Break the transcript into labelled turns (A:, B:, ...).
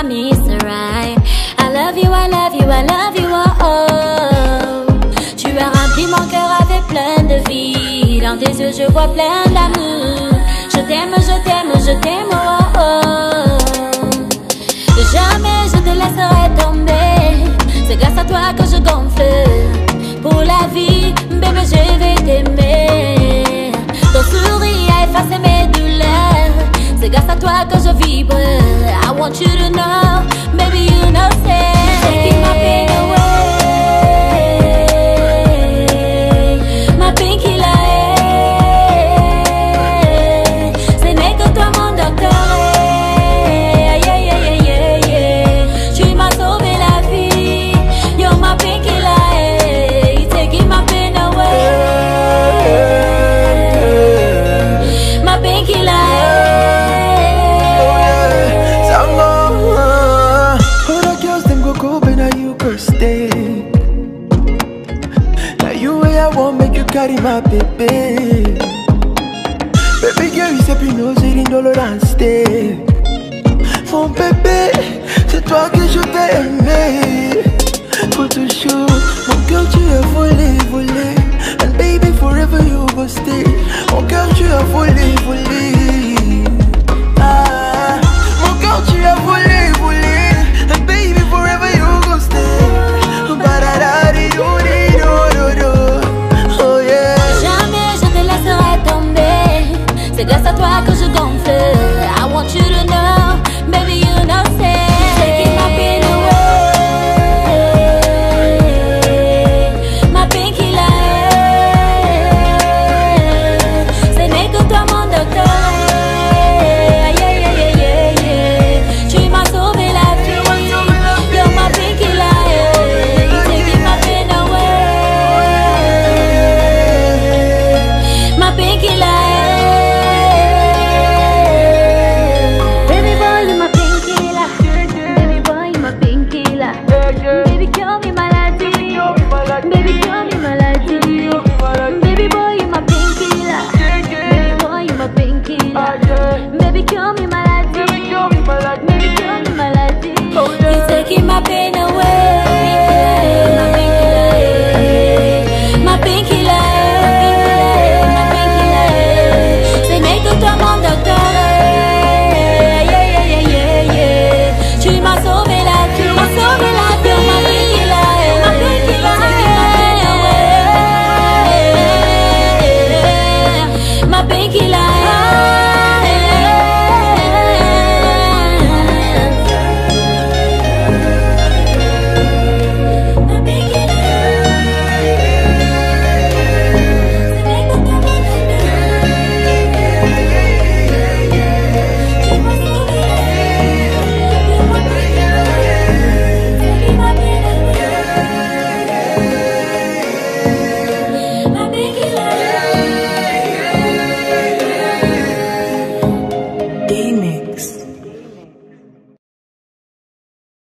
A: Right. I love you, I love you, I love you, oh oh. Tu as rempli mon cœur avec plein de vie. Dans tes yeux, je vois plein d'amour. Je t'aime, je t'aime, je t'aime, oh oh. Jamais je te laisserai tomber. C'est grâce à toi que je gonfle. Pour la vie, bébé, je vais t'aimer. Ton sourire a effacé mes douleurs. C'est grâce à toi que je vibre. Want you to know, my
B: baby. Baby girl, you know une dollar and stay. Mon bébé, c'est toi que je vais aimer. Pour toujours, mon cœur tu as volé, volé. You're taking my pain away.